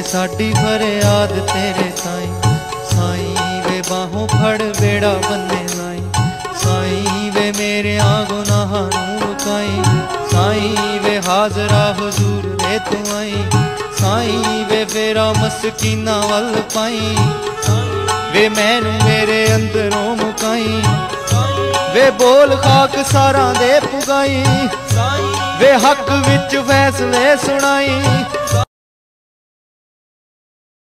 ਵੇ ਸਾਡੀ ਫਰਿਆਦ ਤੇਰੇ ਤਾਈਂ। ਸਾਈਂ ਵੇ ਬਾਹੋਂ ਫੜ ਬੇੜਾ ਬੰਨੇ ਲਾਈ ਸਾਈਂ ਵੇ ਮੇਰਿਆਂ ਗੁਨਾਹਾਂ ਨੂੰ ਮੁਕਾਈ ਸਾਈਂ ਵੇ ਹਾਜ਼ਰਾ ਹਜ਼ੂਰ ਦੇ ਤੂੰ ਆਈ। ਸਾਈਂ ਵੇ ਫੇਰਾ ਮਸਕੀਨਾ ਵੱਲ ਪਾਈ। ਵੇ ਮੈਨੂੰ ਮੇਰੇ ਅੰਦਰੋਂ ਮੁਕਾਈ। ਵੇ ਬੋਲ ਖਾਕ ਸਾਰਾਂ ਦੇ ਪੁਗਾਈ। ਵੇ ਹੱਕ ਵਿੱਚ ਫੈਸਲੇ ਸੁਣਾਈ।